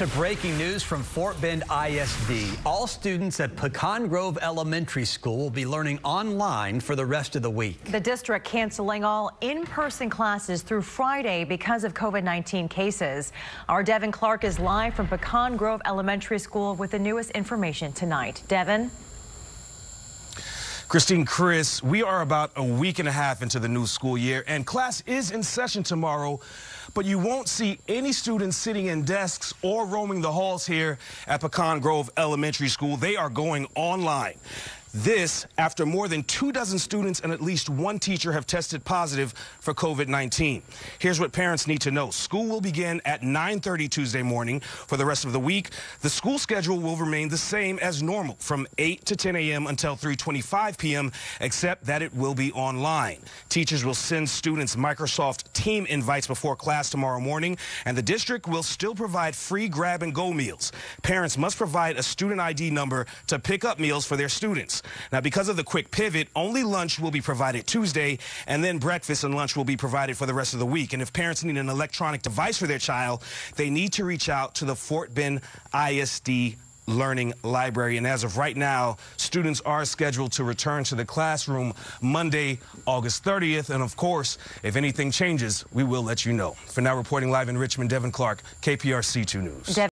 to breaking news from Fort Bend ISD. All students at Pecan Grove Elementary School will be learning online for the rest of the week. The district canceling all in-person classes through Friday because of COVID-19 cases. Our Devin Clark is live from Pecan Grove Elementary School with the newest information tonight. Devin? Christine Chris, we are about a week and a half into the new school year, and class is in session tomorrow, but you won't see any students sitting in desks or roaming the halls here at Pecan Grove Elementary School. They are going online. This after more than two dozen students and at least one teacher have tested positive for COVID-19. Here's what parents need to know. School will begin at 9.30 Tuesday morning. For the rest of the week, the school schedule will remain the same as normal from 8 to 10 a.m. until 3.25 p.m., except that it will be online. Teachers will send students Microsoft team invites before class tomorrow morning, and the district will still provide free grab-and-go meals. Parents must provide a student ID number to pick up meals for their students. Now, because of the quick pivot, only lunch will be provided Tuesday, and then breakfast and lunch will be provided for the rest of the week. And if parents need an electronic device for their child, they need to reach out to the Fort Bend ISD Learning Library. And as of right now, students are scheduled to return to the classroom Monday, August 30th. And of course, if anything changes, we will let you know. For now, reporting live in Richmond, Devin Clark, KPRC 2 News.